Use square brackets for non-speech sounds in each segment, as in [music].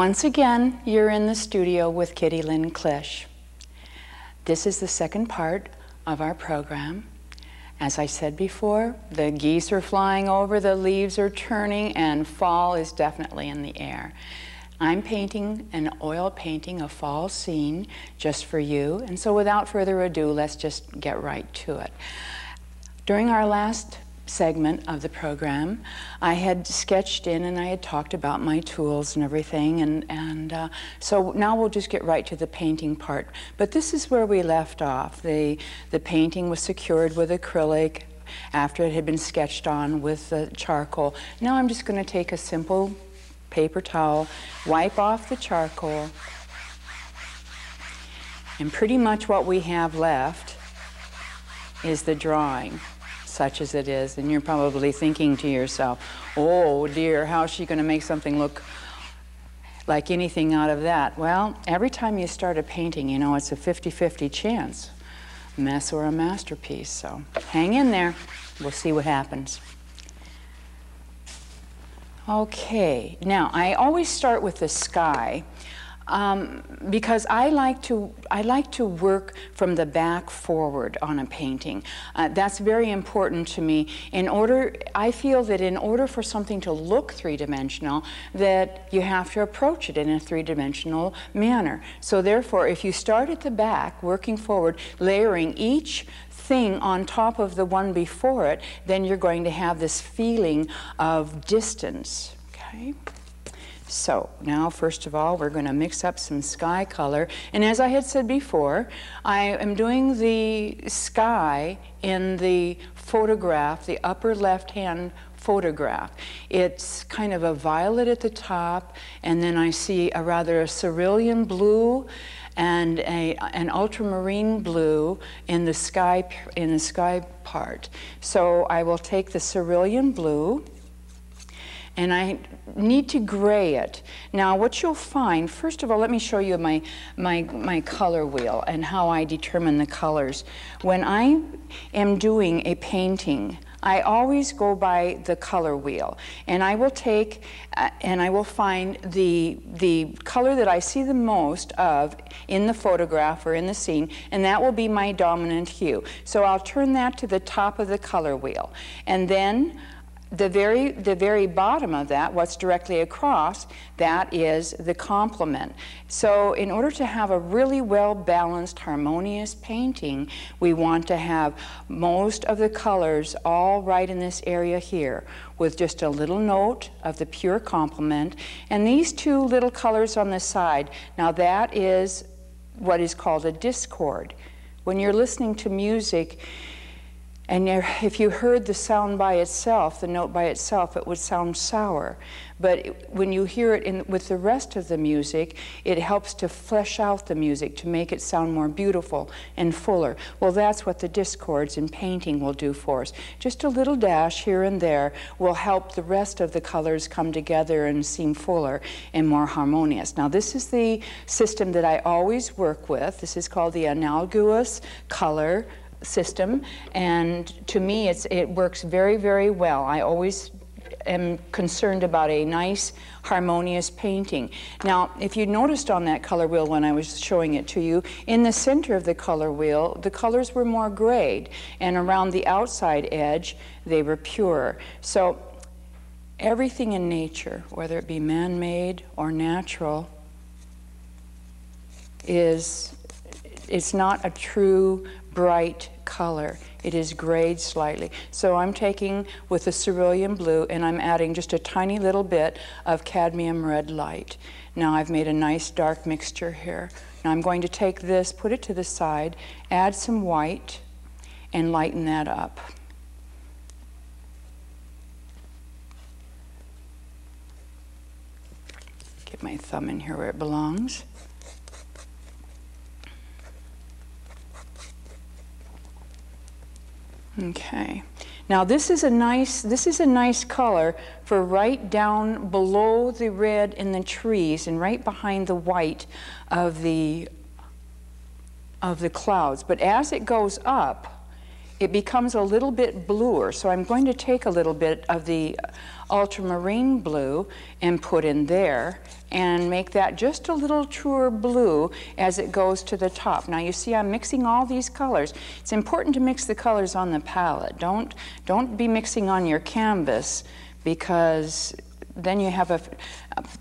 Once again, you're in the studio with Kitty Lynne Klich. This is the second part of our program. As I said before, the geese are flying over, the leaves are turning, and fall is definitely in the air. I'm painting an oil painting, a fall scene, just for you. And so without further ado, let's just get right to it. During our last segment of the program, I had sketched in and I had talked about my tools and everything. And, and uh, so now we'll just get right to the painting part. But this is where we left off. The, the painting was secured with acrylic after it had been sketched on with the charcoal. Now I'm just going to take a simple paper towel, wipe off the charcoal, and pretty much what we have left is the drawing, such as it is. And you're probably thinking to yourself, oh dear, how's she going to make something look like anything out of that? Well, every time you start a painting, you know, it's a 50 50 chance mess or a masterpiece. So hang in there. We'll see what happens. Okay, now I always start with the sky um, because I like to I like to work from the back forward on a painting. Uh, that's very important to me. In order, I feel that in order for something to look three-dimensional, that you have to approach it in a three-dimensional manner. So therefore, if you start at the back, working forward, layering each thing on top of the one before it, then you're going to have this feeling of distance. Okay? So now, first of all, we're going to mix up some sky color. And as I had said before, I am doing the sky in the photograph, the upper left-hand photograph. It's kind of a violet at the top, and then I see a rather a cerulean blue, and a, an ultramarine blue in the sky in the sky part. So I will take the cerulean blue and I need to gray it. Now what you'll find, first of all, let me show you my, my, my color wheel and how I determine the colors. When I am doing a painting, I always go by the color wheel. And I will take uh, and I will find the, the color that I see the most of in the photograph or in the scene, and that will be my dominant hue. So I'll turn that to the top of the color wheel. And then the very, the very bottom of that, what's directly across, that is the complement. So in order to have a really well-balanced, harmonious painting, we want to have most of the colors all right in this area here, with just a little note of the pure complement. And these two little colors on the side, now that is what is called a discord. When you're listening to music, and if you heard the sound by itself, the note by itself, it would sound sour. But when you hear it in, with the rest of the music, it helps to flesh out the music, to make it sound more beautiful and fuller. Well, that's what the discords in painting will do for us. Just a little dash here and there will help the rest of the colors come together and seem fuller and more harmonious. Now, this is the system that I always work with. This is called the analogous color system, and to me, it's, it works very, very well. I always am concerned about a nice, harmonious painting. Now, if you noticed on that color wheel when I was showing it to you, in the center of the color wheel, the colors were more grayed, and around the outside edge, they were pure. So everything in nature, whether it be man-made or natural, is it's not a true bright color. It is grayed slightly. So I'm taking with the cerulean blue and I'm adding just a tiny little bit of cadmium red light. Now I've made a nice dark mixture here. Now I'm going to take this, put it to the side, add some white, and lighten that up. Get my thumb in here where it belongs. Okay. Now this is a nice this is a nice color for right down below the red in the trees and right behind the white of the of the clouds. But as it goes up, it becomes a little bit bluer. So I'm going to take a little bit of the ultramarine blue and put in there and make that just a little truer blue as it goes to the top. Now you see I'm mixing all these colors. It's important to mix the colors on the palette. Don't, don't be mixing on your canvas because then you have a,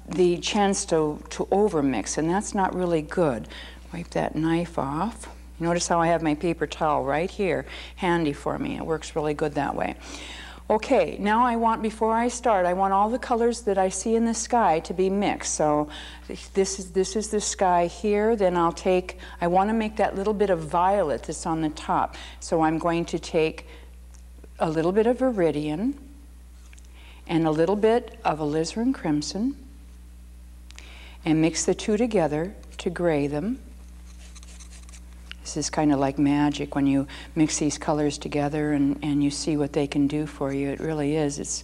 the chance to, to overmix and that's not really good. Wipe that knife off. Notice how I have my paper towel right here handy for me. It works really good that way. Okay, now I want, before I start, I want all the colors that I see in the sky to be mixed. So this is, this is the sky here, then I'll take, I want to make that little bit of violet that's on the top. So I'm going to take a little bit of Viridian and a little bit of alizarin crimson and mix the two together to gray them. This is kind of like magic when you mix these colors together and, and you see what they can do for you. It really is. It's,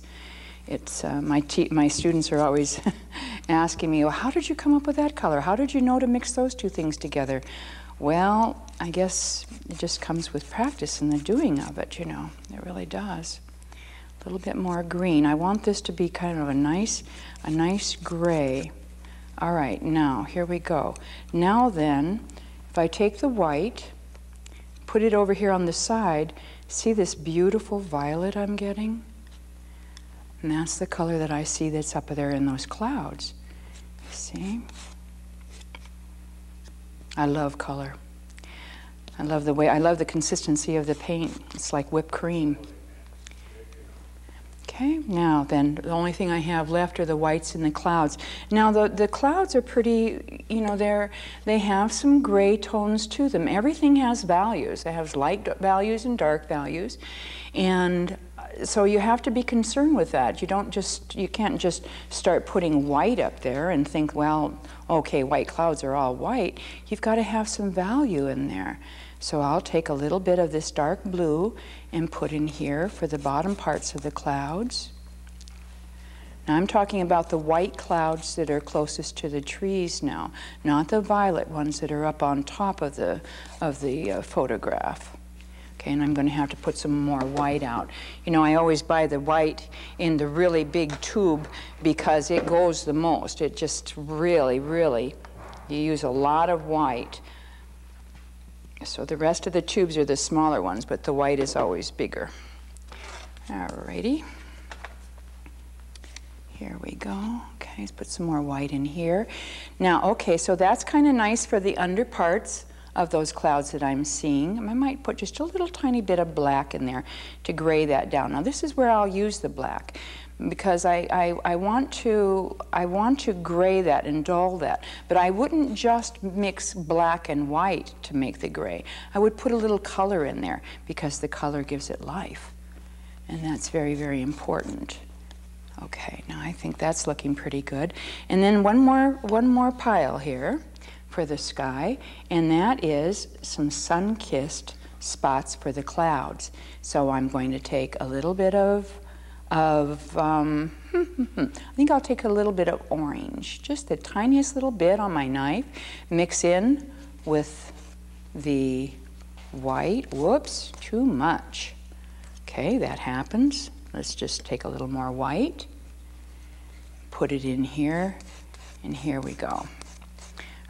it's, uh, my, my students are always [laughs] asking me, well, how did you come up with that color? How did you know to mix those two things together? Well, I guess it just comes with practice and the doing of it, you know. It really does. A little bit more green. I want this to be kind of a nice, a nice gray. All right, now here we go. Now then, if I take the white, put it over here on the side, see this beautiful violet I'm getting? And that's the color that I see that's up there in those clouds. See? I love color. I love the way, I love the consistency of the paint. It's like whipped cream. Okay, now then, the only thing I have left are the whites and the clouds. Now the, the clouds are pretty, you know, they're, they have some gray tones to them. Everything has values. It has light values and dark values. And uh, so you have to be concerned with that. You don't just, you can't just start putting white up there and think, well, okay, white clouds are all white. You've got to have some value in there. So I'll take a little bit of this dark blue and put in here for the bottom parts of the clouds. Now I'm talking about the white clouds that are closest to the trees now, not the violet ones that are up on top of the, of the uh, photograph. Okay, and I'm going to have to put some more white out. You know, I always buy the white in the really big tube because it goes the most. It just really, really, you use a lot of white so the rest of the tubes are the smaller ones, but the white is always bigger. Alrighty. Here we go. Okay, let's put some more white in here. Now, okay, so that's kind of nice for the underparts of those clouds that I'm seeing. I might put just a little tiny bit of black in there to gray that down. Now, this is where I'll use the black because I, I, I, want to I want to gray that and dull that. But I wouldn't just mix black and white to make the gray. I would put a little color in there because the color gives it life. And that's very, very important. Okay, now I think that's looking pretty good. And then one more, one more pile here for the sky, and that is some sun-kissed spots for the clouds. So I'm going to take a little bit of of, um, [laughs] I think I'll take a little bit of orange, just the tiniest little bit on my knife, mix in with the white. Whoops, too much. Okay, that happens. Let's just take a little more white, put it in here, and here we go.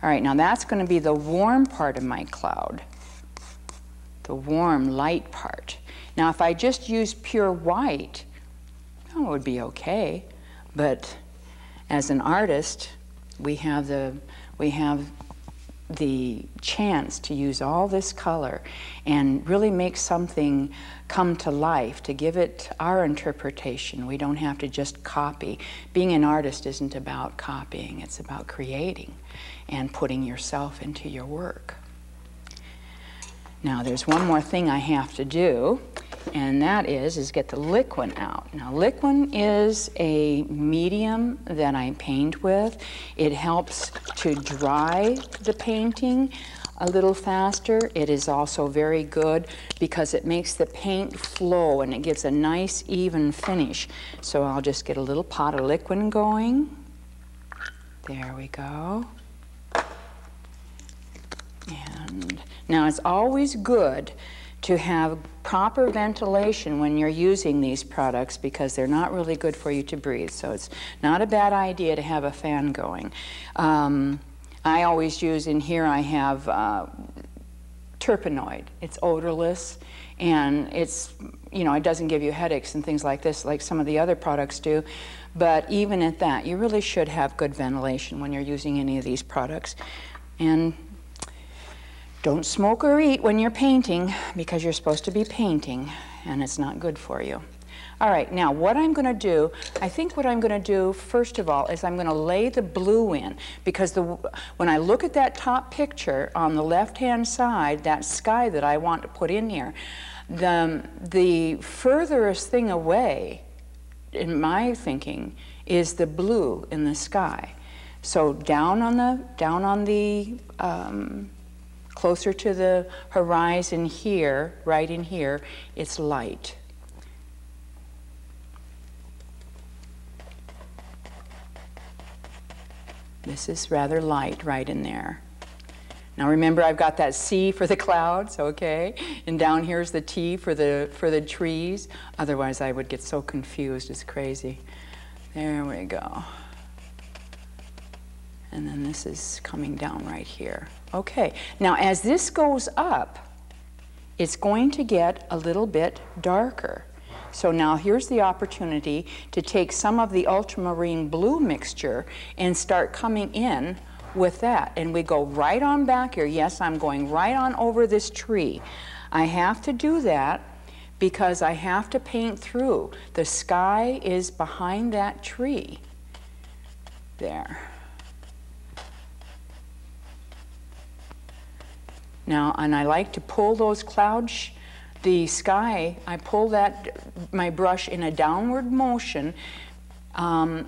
All right, now that's going to be the warm part of my cloud, the warm light part. Now if I just use pure white, oh, it would be okay. But as an artist, we have the we have the chance to use all this color and really make something come to life, to give it our interpretation. We don't have to just copy. Being an artist isn't about copying, it's about creating and putting yourself into your work. Now there's one more thing I have to do, and that is, is get the Liquin out. Now Liquin is a medium that I paint with. It helps to dry the painting a little faster. It is also very good because it makes the paint flow and it gives a nice even finish. So I'll just get a little pot of Liquin going. There we go. And now it's always good to have proper ventilation when you're using these products because they're not really good for you to breathe. So it's not a bad idea to have a fan going. Um, I always use in here, I have uh, Turpenoid. It's odorless and it's, you know, it doesn't give you headaches and things like this like some of the other products do. But even at that, you really should have good ventilation when you're using any of these products. And don't smoke or eat when you're painting because you're supposed to be painting and it's not good for you. All right, now what I'm going to do, I think what I'm going to do first of all is I'm going to lay the blue in because the, when I look at that top picture on the left-hand side, that sky that I want to put in here, the, the furthest thing away, in my thinking, is the blue in the sky. So down on the, down on the um, Closer to the horizon here, right in here, it's light. This is rather light right in there. Now remember I've got that C for the [laughs] clouds, okay? And down here's the T for the for the trees. Otherwise I would get so confused, it's crazy. There we go. And then this is coming down right here. Okay, now as this goes up, it's going to get a little bit darker. So now here's the opportunity to take some of the ultramarine blue mixture and start coming in with that. And we go right on back here. Yes, I'm going right on over this tree. I have to do that because I have to paint through. The sky is behind that tree. There. Now, and I like to pull those clouds, the sky, I pull that, my brush in a downward motion. Um,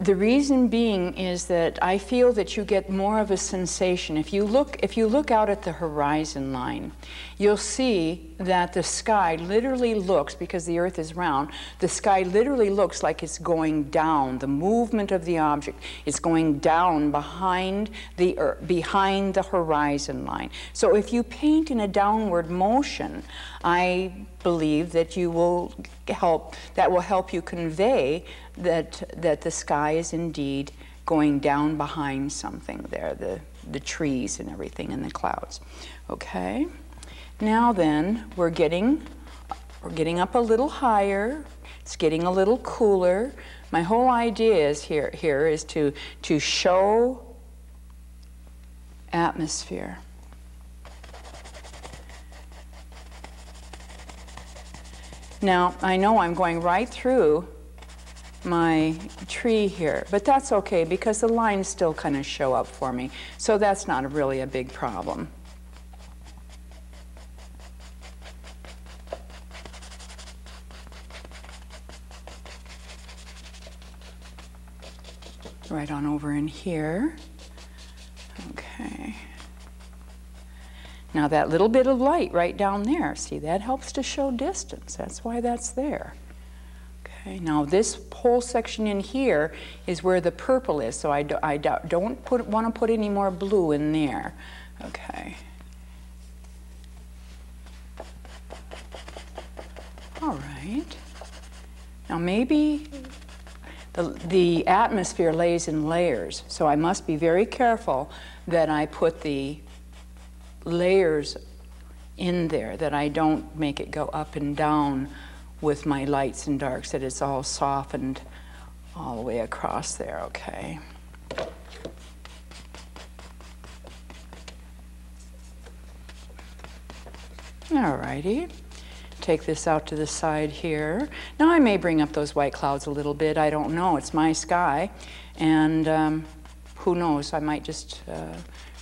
the reason being is that I feel that you get more of a sensation. If you look, if you look out at the horizon line, you'll see that the sky literally looks, because the earth is round, the sky literally looks like it's going down. The movement of the object is going down behind the, earth, behind the horizon line. So if you paint in a downward motion, I believe that you will help, that will help you convey that, that the sky is indeed going down behind something there, the, the trees and everything and the clouds. Okay? Now then, we're getting, we're getting up a little higher. It's getting a little cooler. My whole idea is here, here is to, to show atmosphere. Now, I know I'm going right through my tree here, but that's okay because the lines still kind of show up for me. So that's not really a big problem. Right on over in here. Okay. Now that little bit of light right down there, see, that helps to show distance. That's why that's there. Okay, now this whole section in here is where the purple is, so I, do, I do, don't put, want to put any more blue in there. Okay. All right. Now maybe the, the atmosphere lays in layers, so I must be very careful that I put the layers in there, that I don't make it go up and down with my lights and darks, that it's all softened all the way across there, okay? All righty. Take this out to the side here. Now I may bring up those white clouds a little bit. I don't know. It's my sky. And um, who knows? I might just uh,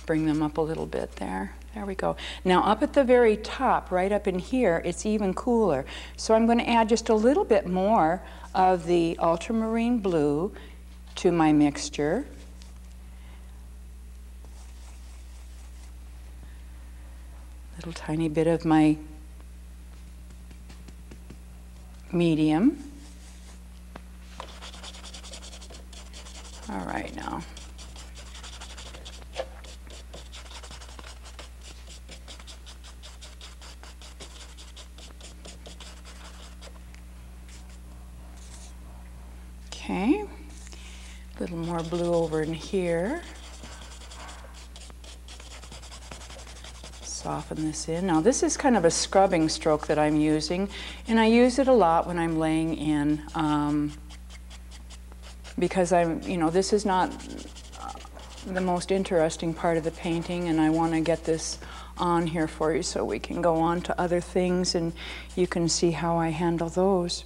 bring them up a little bit there. There we go. Now up at the very top, right up in here, it's even cooler. So I'm going to add just a little bit more of the ultramarine blue to my mixture. Little tiny bit of my medium. All right now. Okay, a little more blue over in here. Soften this in. Now this is kind of a scrubbing stroke that I'm using, and I use it a lot when I'm laying in um, because I'm, you know, this is not the most interesting part of the painting, and I want to get this on here for you so we can go on to other things and you can see how I handle those.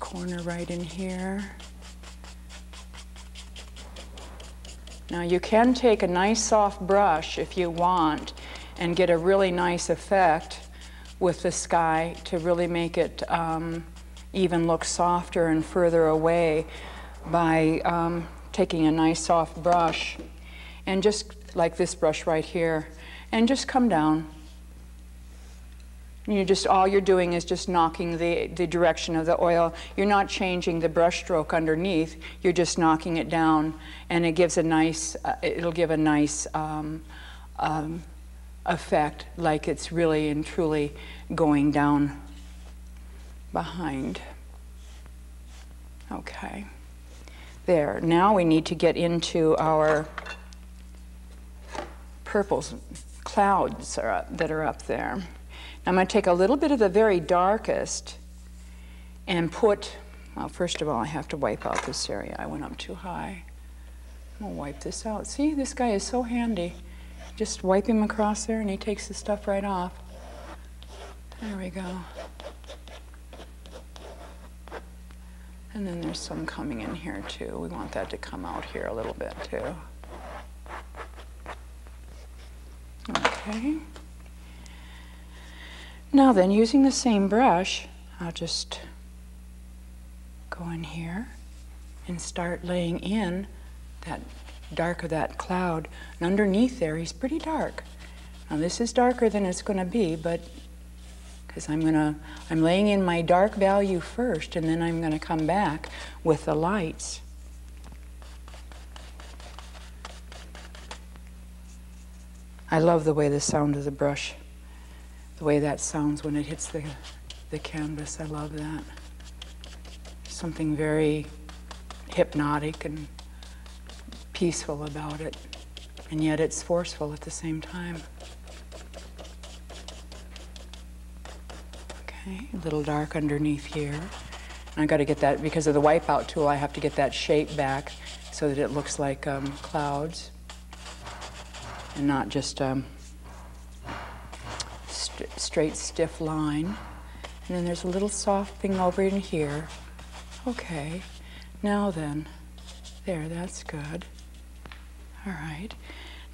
Corner right in here. Now you can take a nice soft brush if you want and get a really nice effect with the sky to really make it um, even look softer and further away by um, taking a nice soft brush and just like this brush right here, and just come down. You just all you're doing is just knocking the, the direction of the oil. You're not changing the brush stroke underneath. You're just knocking it down, and it gives a nice. Uh, it'll give a nice um, um, effect, like it's really and truly going down behind. Okay. There. Now we need to get into our purples, clouds are up, that are up there. I'm going to take a little bit of the very darkest and put, well, first of all, I have to wipe out this area. I went up too high. I'm going to wipe this out. See, this guy is so handy. Just wipe him across there and he takes the stuff right off. There we go. And then there's some coming in here too. We want that to come out here a little bit too. Okay. Now then, using the same brush, I'll just go in here and start laying in that dark of that cloud. And underneath there, he's pretty dark. Now this is darker than it's going to be, but because I'm going to, I'm laying in my dark value first, and then I'm going to come back with the lights. I love the way the sound of the brush, the way that sounds when it hits the, the canvas. I love that. Something very hypnotic and peaceful about it, and yet it's forceful at the same time. Okay, a little dark underneath here. I got to get that, because of the wipeout tool, I have to get that shape back so that it looks like um, clouds and not just um, st straight stiff line. And then there's a little soft thing over in here. Okay, now then, there, that's good. All right,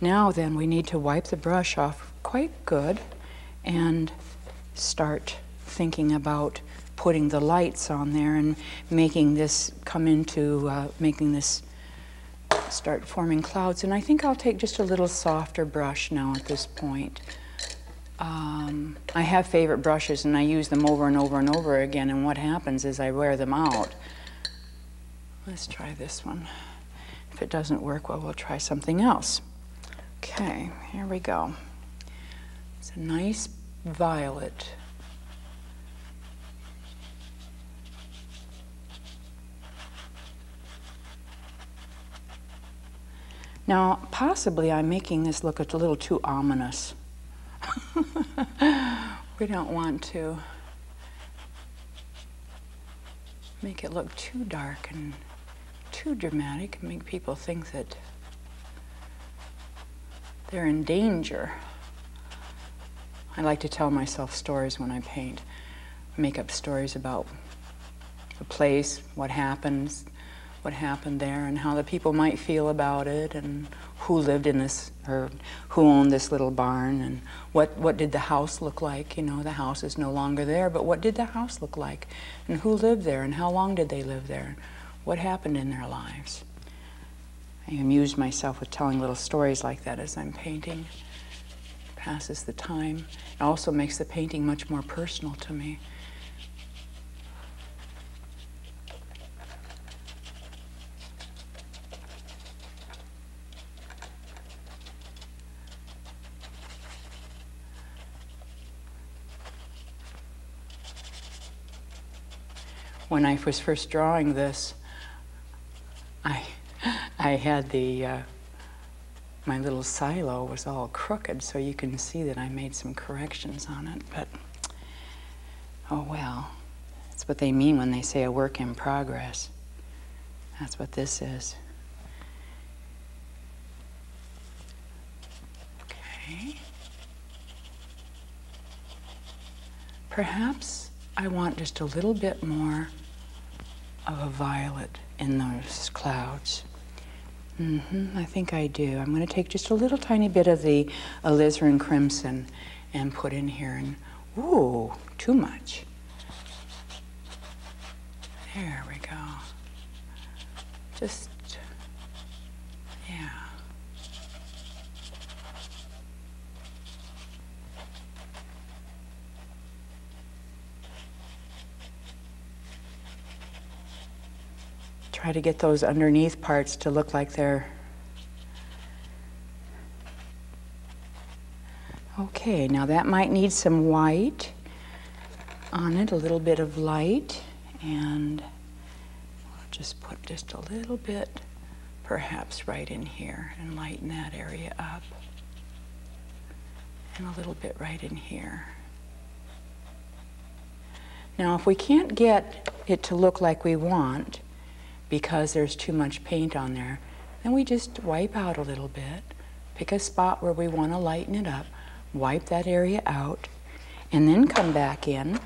now then we need to wipe the brush off quite good and start thinking about putting the lights on there and making this come into, uh, making this start forming clouds. And I think I'll take just a little softer brush now at this point. Um, I have favorite brushes and I use them over and over and over again. And what happens is I wear them out. Let's try this one. If it doesn't work, well, we'll try something else. Okay, here we go. It's a nice violet. Now, possibly I'm making this look a little too ominous. [laughs] we don't want to make it look too dark and too dramatic and make people think that they're in danger. I like to tell myself stories when I paint, make up stories about the place, what happens, what happened there and how the people might feel about it and who lived in this or who owned this little barn and what, what did the house look like. You know, the house is no longer there, but what did the house look like? And who lived there and how long did they live there? What happened in their lives? I amuse myself with telling little stories like that as I'm painting. It passes the time. It also makes the painting much more personal to me. When I was first drawing this, I, I had the, uh, my little silo was all crooked, so you can see that I made some corrections on it, but oh well. That's what they mean when they say a work in progress. That's what this is. Okay. Perhaps I want just a little bit more of a violet in those clouds. Mm-hmm, I think I do. I'm going to take just a little tiny bit of the alizarin crimson and put in here. And ooh, too much. There we go. Just, yeah. Try to get those underneath parts to look like they're Okay, now that might need some white on it, a little bit of light, and we'll just put just a little bit, perhaps right in here, and lighten that area up. And a little bit right in here. Now, if we can't get it to look like we want, because there's too much paint on there, then we just wipe out a little bit, pick a spot where we want to lighten it up, wipe that area out, and then come back in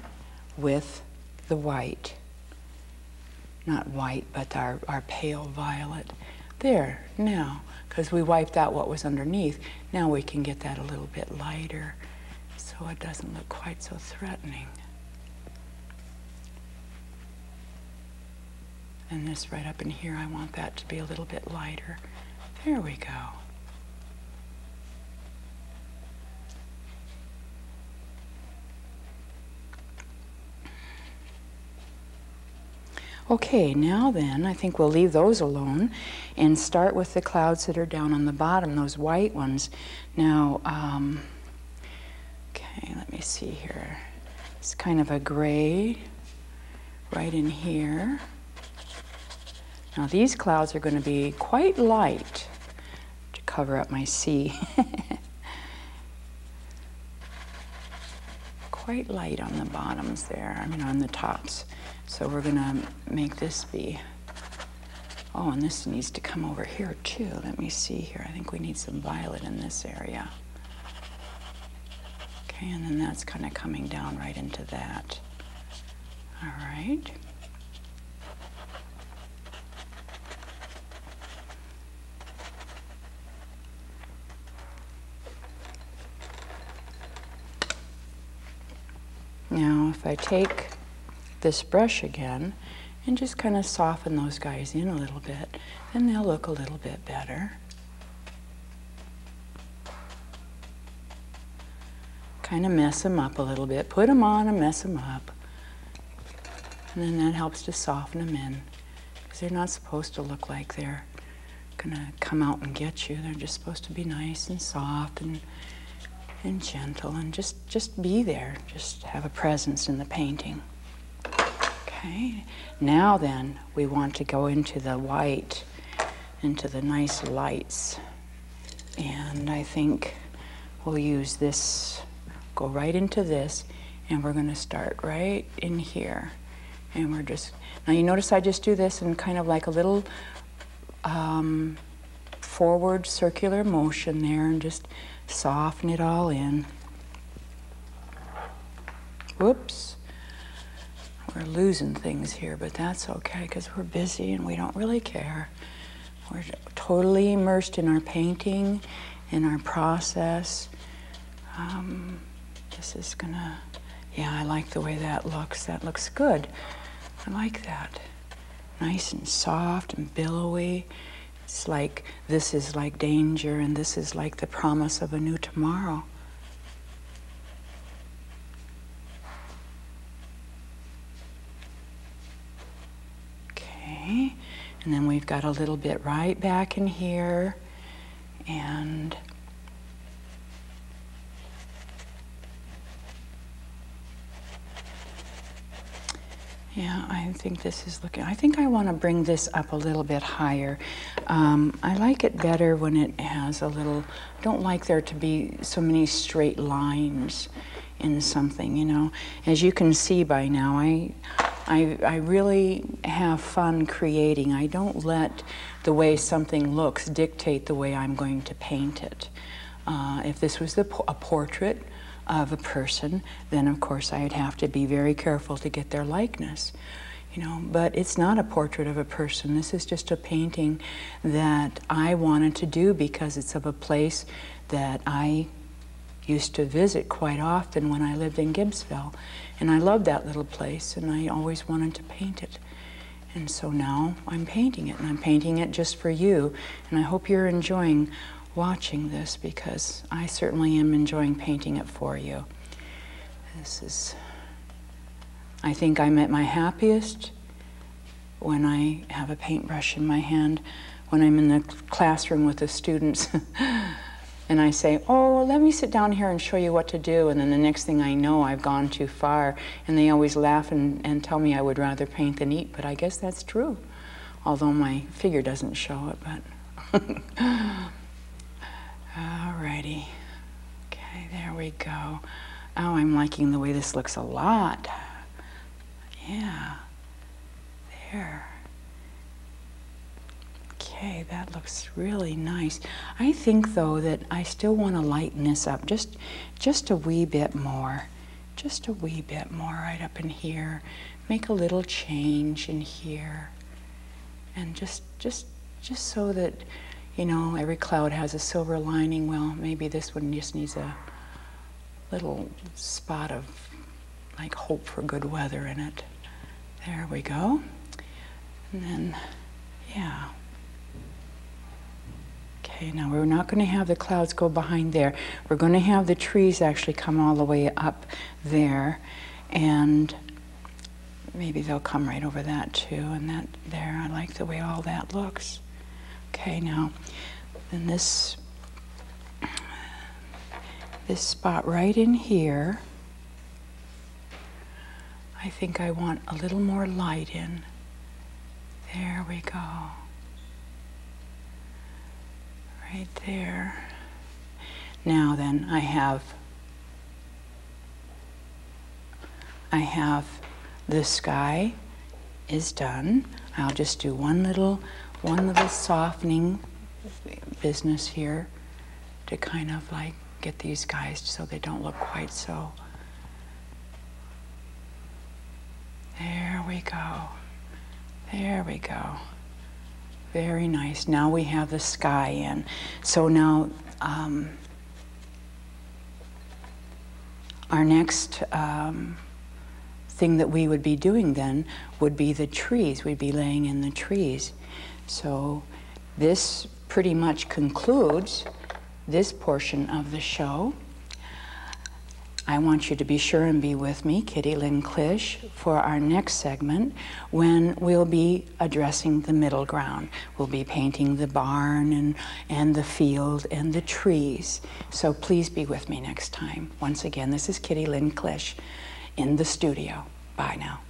with the white. Not white, but our, our pale violet. There, now, because we wiped out what was underneath, now we can get that a little bit lighter so it doesn't look quite so threatening. And this right up in here, I want that to be a little bit lighter. There we go. Okay, now then, I think we'll leave those alone and start with the clouds that are down on the bottom, those white ones. Now, um, okay, let me see here. It's kind of a gray right in here. Now these clouds are going to be quite light to cover up my C. [laughs] quite light on the bottoms there, I mean on the tops. So we're going to make this be, oh, and this needs to come over here too. Let me see here. I think we need some violet in this area. Okay, and then that's kind of coming down right into that. All right. Now, if I take this brush again and just kind of soften those guys in a little bit, then they'll look a little bit better. Kind of mess them up a little bit. Put them on and mess them up. And then that helps to soften them in. Because they're not supposed to look like they're going to come out and get you. They're just supposed to be nice and soft and and gentle and just, just be there. Just have a presence in the painting. Okay, now then we want to go into the white, into the nice lights. And I think we'll use this, go right into this, and we're going to start right in here. And we're just, now you notice I just do this in kind of like a little um, forward circular motion there and just Soften it all in. Whoops. We're losing things here, but that's okay because we're busy and we don't really care. We're totally immersed in our painting, in our process. Um, this is gonna, yeah, I like the way that looks. That looks good. I like that. Nice and soft and billowy. It's like this is like danger and this is like the promise of a new tomorrow. Okay, and then we've got a little bit right back in here and Yeah, I think this is looking, I think I want to bring this up a little bit higher. Um, I like it better when it has a little, I don't like there to be so many straight lines in something, you know. As you can see by now, I, I, I really have fun creating. I don't let the way something looks dictate the way I'm going to paint it. Uh, if this was the, a portrait, of a person, then of course I'd have to be very careful to get their likeness. You know, but it's not a portrait of a person. This is just a painting that I wanted to do because it's of a place that I used to visit quite often when I lived in Gibbsville. And I loved that little place and I always wanted to paint it. And so now I'm painting it and I'm painting it just for you. And I hope you're enjoying watching this because I certainly am enjoying painting it for you. This is, I think I'm at my happiest when I have a paintbrush in my hand, when I'm in the classroom with the students. [laughs] and I say, Oh, let me sit down here and show you what to do. And then the next thing I know, I've gone too far. And they always laugh and, and tell me I would rather paint than eat, but I guess that's true. Although my figure doesn't show it, but. [laughs] Alrighty. Okay, there we go. Oh, I'm liking the way this looks a lot. Yeah. There. Okay, that looks really nice. I think though that I still want to lighten this up just just a wee bit more. Just a wee bit more right up in here. Make a little change in here. And just just just so that you know, every cloud has a silver lining. Well, maybe this one just needs a little spot of like hope for good weather in it. There we go. And then, yeah. Okay, now we're not going to have the clouds go behind there. We're going to have the trees actually come all the way up there. And maybe they'll come right over that too. And that there, I like the way all that looks. Okay, now, then this, this spot right in here, I think I want a little more light in. There we go. Right there. Now then, I have, I have the sky is done. I'll just do one little one little softening business here to kind of like get these guys so they don't look quite so. There we go. There we go. Very nice. Now we have the sky in. So now um, our next um, thing that we would be doing then would be the trees. We'd be laying in the trees. So this pretty much concludes this portion of the show. I want you to be sure and be with me, Kitty Lynne Klich, for our next segment when we'll be addressing the middle ground. We'll be painting the barn and, and the field and the trees. So please be with me next time. Once again, this is Kitty Lynne Klich in the studio. Bye now.